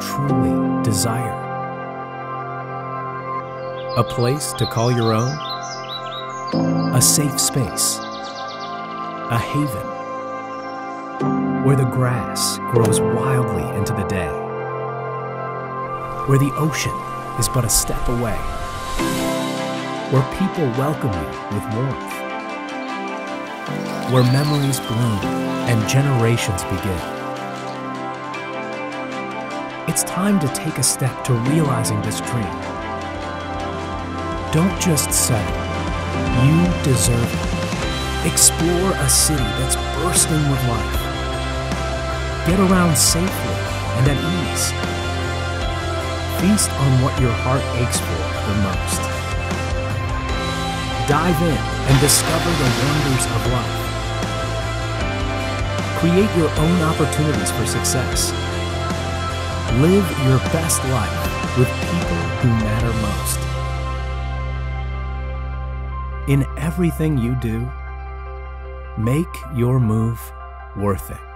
truly desire. A place to call your own, a safe space, a haven? Where the grass grows wildly into the day, where the ocean is but a step away, where people welcome you with warmth, where memories bloom and generations begin. It's time to take a step to realizing this dream. Don't just settle, you deserve it. Explore a city that's bursting with life. Get around safely and at ease. Feast on what your heart aches for the most. Dive in and discover the wonders of life. Create your own opportunities for success. Live your best life with people who matter most. In everything you do, make your move worth it.